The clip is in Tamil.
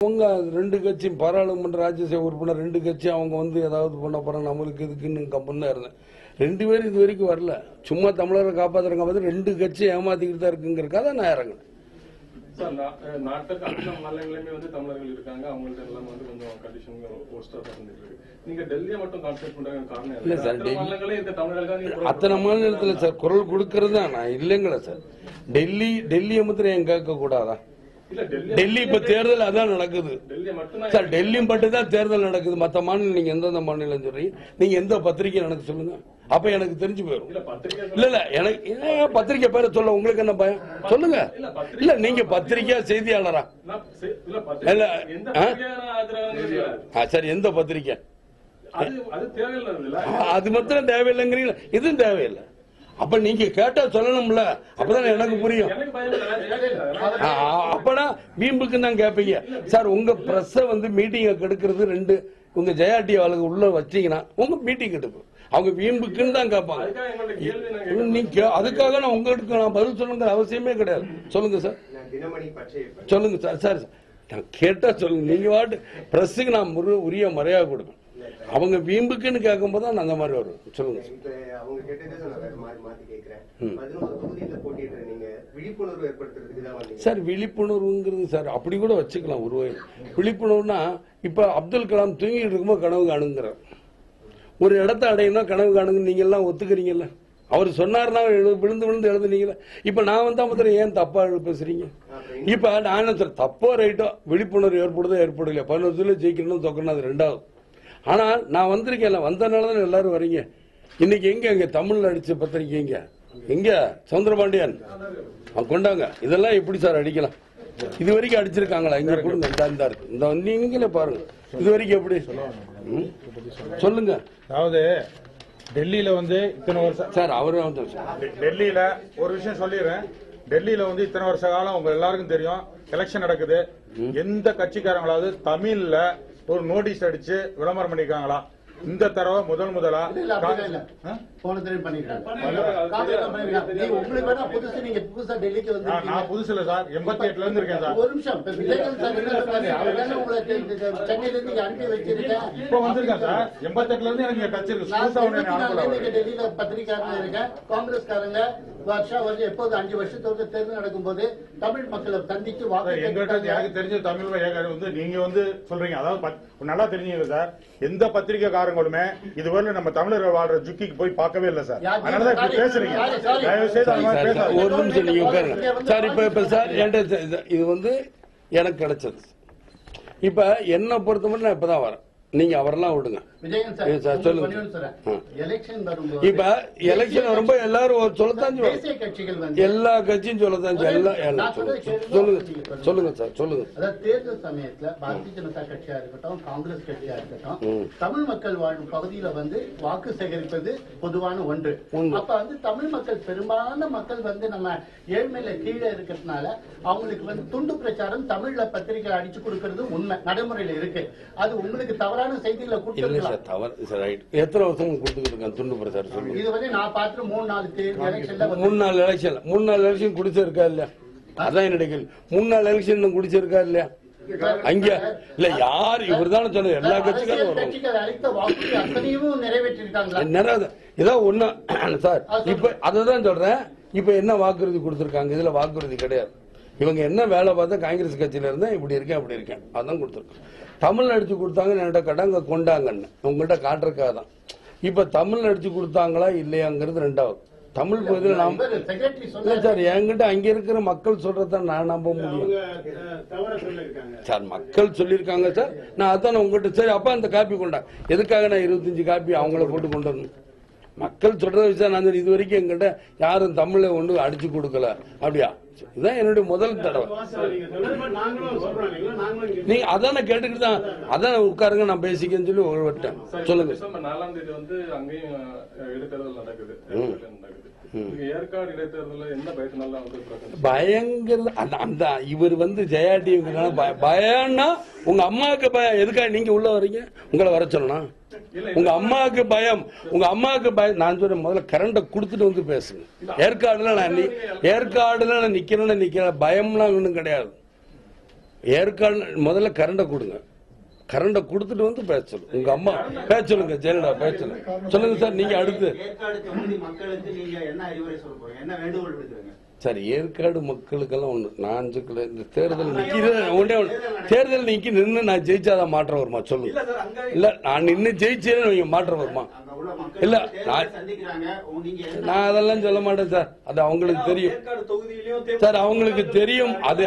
அவங்க ரெண்டு கட்சி பாராளுமன்ற ராஜ்யசபா உறுப்பினர் ரெண்டு கட்சி அவங்க வந்து ஏதாவது பண்ண போறாங்க. நம்மளுக்கு எதுக்குன்னு கம்பெனி தான் இருந்தேன். ரெண்டு பேரும் இது வரைக்கும் வரல. சும்மா தமிழரை காப்பாத்துறங்க பார்த்து ரெண்டு கட்சி ஏமாத்திக்கிட்டு தான் இருக்குங்கிறக்காக நான் இறங்கினேன். அத்தனை மாநிலத்தில் சார் குரல் கொடுக்கறது தான் நான் இல்லைங்களா சார்? டெல்லி டெல்லியை மாத்திரம் ஏன் கேட்க கூடாதா இல்ல டெல்லி இப்ப தேர்தல் அதான் நடக்குது. மட்டும் சார் டெல்லி மட்டும் தான் தேர்தல் நடக்குது. மத்த மாநிலம் நீங்க எந்தெந்த மாநிலம் சொல்றீங்க? நீங்க எந்த பத்திரிக்கை எனக்கு சொல்லுங்க? அப்ப எனக்கு தெரிஞ்சு போயிடும் இல்ல பத்திரிகை இல்ல எனக்கு ஏன் பத்திரிக்கை பேரை சொல்ல? உங்களுக்கு என்ன பயம்? சொல்லுங்க. இல்ல நீங்க பத்திரிக்கை செய்தியாளரா? இல்ல பத்திரிகை சரி எந்த பத்திரிக்கை அது அது தேவையில்லை இல்ல. அது மாத்திரம் தேவையில்லைங்கிறீங்க இதுவும் தேவையில்லை. அப்ப நீங்க கேட்டா சொல்லணும்ல. அப்பதான் எனக்கு புரியும். அப்பனா வீம்புக்கு தான் கேட்பீங்க சார் உங்க பிரஸ் வந்து மீட்டிங்கை கெடுக்கிறது ரெண்டு. உங்க ஜெயாட்டி அவளுக்கு உள்ள வச்சீங்கன்னா உங்க மீட்டிங் கெடுக்கும் அவங்க வீம்புக்குன்னு தான் கேட்பாங்க நாங்க அதுக்காக நான் உங்களுக்கு நான் பதில் சொல்லணுங்கிற அவசியமே கிடையாது. சொல்லுங்க சார். நான் தினமணி பச்சை சொல்லுங்க சார். சார் நான் கேட்டா சொல்லுங்க. நீங்க வாட்டு. பிரஸுக்கு நான் முரு- உரிய மரியாதை கொடுப்பேன் அவங்க வீம்புக்குன்னு கேட்கும்போது தான் அந்த மாதிரி வரும். சொல்லுங்க. சார் இப்ப அவங்க கேட்டதே நான் வேற மாதிரி மாத்தி கேட்கிறேன் பதினோரு தொகுதியில போட்டிட்டு நீங்க விழிப்புணர்வு ஏற்படுத்துறதுக்கு தான் வந்தீங்க. சார் விழிப்புணர்வுங்கிறது சார் அப்படி கூட வச்சுக்கலாம் ஒரு விழிப்புணர்வுனா இப்ப அப்துல் கலாம் தூங்கிட்டு இருக்கும்போது கனவு காணுங்கிறார். ஒரு இடத்த அடையணும் கனவு காணுங்க நீங்க எல்லாம் ஒத்துக்கிறீங்கல்ல. அவர் சொன்னார்னா விழுந்து விழுந்து எழுதுனீங்கல்ல இப்ப நான் வந்தா மாத்திரம் ஏன் தப்பா பேசுறீங்க? இப்ப நான் என்ன சொல்றேன் தப்போ ரைட்டோ விழிப்புணர்வு ஏற்படுதோ ஏற்படலையா? பதினோரு ஜெயிக்கணும் தோக்கணும் அது ரெண்டாவது. ஆனா நான் வந்திருக்கேன்ல வந்தனால தான் எல்லாரும் வரீங்க. இன்னைக்கு எங்க எங்க தமிழ்ல அடிச்ச பத்திரிக்கை எங்க? எங்க? சவுந்தரபாண்டியன் அவன் கொண்டாங்க. இதெல்லாம் எப்படி சார் அடிக்கலாம்? இது வரைக்கும் அடிச்சிருக்காங்களா? இங்க கொடுங்க இந்த இருக்கு. இந்த நீங்களே பாருங்க. இது வரைக்கும் எப்படி? சொல்லுங்க. அதாவது டெல்லியில வந்து இத்தனை வருஷம் சார் அவரு டெல்லியில ஒரு விஷயம் சொல்லிடுறேன். டெல்லியில வந்து இத்தனை வருஷ காலம் உங்க எல்லாருக்கும் தெரியும். எலெக்ஷன் நடக்குது. எந்த கட்சிக்காரங்களாவது தமிழ்ல ஒரு நோட்டீஸ் அடிச்சு விளம்பரம் பண்ணிருக்காங்களா? இந்த தடவை முதல் முதலா? போன தடவை பண்ணிருக்காங்க. நான் நான் வந்திருக்கீங்க. புதுசு இல்ல சார். எண்பத்தி எட்டுல இருந்து இருக்கேன் சார். ஒரு நிமிஷம். இப்ப சென்னையில இருந்து அனுப்பி வச்சிருக்கேன். வந்திருக்கேன் சார்? எண்பத்தி எட்டுல இருந்து எனக்கு கட்சி இருக்கு டெல்லியில பத்திரிக்கையாளரா இருக்கேன். காங்கிரஸ்காரங்க வருஷம் வருஷம் எப்போது அஞ்சு வருஷத்துக்கு தேர்தல் நடக்கும்போது தமிழ் மக்களை கேட்டுட்டாங்க. எனக்கு தெரிஞ்ச தமிழ் வந்து நீங்க வந்து சொல்றீங்க. அதாவது நல்லா தெரிஞ்சுங்க சார். எந்த பத்திரிகைக்காரங்களுமே இதுவரை நம்ம தமிழர்கள் வாழ்ற ஜுக்கிக்கு போய் பார்க்கவே இல்லை சார். அதனாலதான் இப்படி பேசுறீங்க. தயவு செய்து மாதிரி ஒரு நிமிஷம் நீங்க உட்காருங்க. சார் இப்ப இப்ப சார் என்கிட்ட இது- இது வந்து எனக்கு கிடைச்சது. இப்ப என்ன பொறுத்த மட்டும் நான் இப்பதான் வரேன். நீங்க அவரெல்லாம் விடுங்க. இப்ப எலெக்ஷன் எல்லாரும் சொல்லத்தான் வந்து எல்லா கட்சியும் சொல்லத்தான் செய்யும். எல்லாம் எல்லாம் சொல்லுங்க. சொல்லுங்க சொல்லுங்க. சார் சொல்லுங்க. அதாவது தேர்தல் சமயத்துல பாரதிய ஜனதா கட்சியா இருக்கட்டும் காங்கிரஸ் கட்சியா இருக்கட்டும் தமிழ் மக்கள் வாழும் பகுதியில வந்து வாக்கு சேகரிப்பது பொதுவான ஒன்று. அப்ப வந்து தமிழ் மக்கள் பெரும்பாலான மக்கள் வந்து நம்ம ஏழ்மையில கீழே இருக்கிறதுனால அவங்களுக்கு வந்து துண்டு பிரச்சாரம் தமிழ்ல பத்திரிகை அடிச்சு கொடுக்கறது உண்மை நடைமுறையில இருக்கு. அது உங்களுக்கு தவறான செய்திகளை கொடுத்துருக்கலாம். தவறு ரைட் எத்தனை வருஷம் கொடுத்துக்கிட்டு இருக்கேன் துண்டு பிரச்சாரம் சொல்லுங்க இதுவரை நான் பார்த்து மூணு நாலு எலெக்ஷன்ல மூணு நாலு எலெக்ஷன் மூணு நாலு எலெக்ஷன் குடிச்சிருக்கா இல்லையா? அதான் என்னுடைய கேள்வி. மூணு நாலு எலெக்ஷன் குடிச்சிருக்கா இல்லையா? அங்க இல்ல யார் இவர் தானே சொன்ன எல்லா கட்சிக்காரும் அரசியல் வருவாங்க. கட்சிகள் அளித்த வாக்கு அத்தனையும் நிறைவேற்றிருக்காங்களா? நிறைய இதான் ஒண்ணு சார் இப்ப அததான் சொல்றேன். இப்ப என்ன வாக்குறுதி கொடுத்திருக்காங்க? இதுல வாக்குறுதி கிடையாது. இவங்க என்ன வேலை பார்த்தா காங்கிரஸ் கட்சியில இருந்தா இப்படி இருக்கேன் அப்படி இருக்கேன். அதான் கொடுத்துருக்கோம். தமிழ் அடிச்சு கொடுத்தாங்க என்கிட்ட கடாங்க கொண்டாங்கன்னு. உங்கள்கிட்ட காட்டுறதுக்காக தான் இப்ப தமிழ் அடிச்சு கொடுத்தாங்களா இல்லையாங்கிறது ரெண்டாவது. தமிழ் பகுதியில் நாம் இல்ல சார் என்கிட்ட அங்க இருக்கிற மக்கள் சொல்றத நான் நம்ப முடியும். சார் மக்கள் சொல்லியிருக்காங்க சார். நான் அதான் உங்ககிட்ட சரி அப்ப அந்த காப்பி கொண்டா. எதுக்காக நான் இருபத்தஞ்சு காப்பி அவங்கள போட்டு கொண்டு வரணும்? மக்கள் சொல்றத வச்சா நான் இது வரைக்கும் என்கிட்ட யாரும் தமிழை ஒன்று அடிச்சு கொடுக்கல. அப்படியா? இதுதான் என்னுடைய முதல் தடவை. நீங்க அதான் கேட்டுக்கிட்டு தான். அதான் உட்காருங்க நான் பேசிக்கன்னு சொல்லி விட்டேன் சொல்லுங்க. நாலாம் தேதி வந்து அங்கேயும் இடைத்தேர்தல் நடக்குது? பயங்கர அந்த- இவர் வந்து ஜெயாடி பயம்னா உங்க அம்மாவுக்கு பயம் எதுக்காக நீங்க உள்ள வர்றீங்க? உங்களை வர சொல்லணும். உங்க அம்மாவுக்கு பயம். உங்க அம்மாவுக்கு பயம். நான் சொல்றேன் முதல்ல கரண்ட கொடுத்துட்டு வந்து பேசுங்க. ஏற்காடுல நான் ஏற்காடுல நான் நிக்கிறேன்னு நிக்கிறேன். பயம்லாம் ஒண்ணும் கிடையாது. ஏற்காடு முதல்ல கரண்டை கொடுங்க. கரண்டை கொடுத்துட்டு வந்து பேச சொல்லுங்க உங்க அம்மா பேச சொல்லுங்க ஜெயலலிதா பேச சொல்லுங்க சொல்லுங்க சார் நீங்க அடுத்து. சொல்ல சார் ஏற்காடு மக்களுக்கெல்லாம் ஒண்ணு நான் அஞ்சுக்கல இந்த தேர்தல் நிக்கிறது ஒன்றே ஒண்ணு தேர்தல் நிக்கி நின்று நான் ஜெயிச்சாதான் மாற்றம் வருமா? சொல்லுங்க இல்ல நான் நின்று ஜெயிச்சேன்னு நீங்க மாற்றம் வருமா? இல்ல, நான்- நான் அதெல்லாம் சொல்ல மாட்டேன் சார். அது அவங்களுக்கு தெரியும். சார் அவங்களுக்கு தெரியும். அது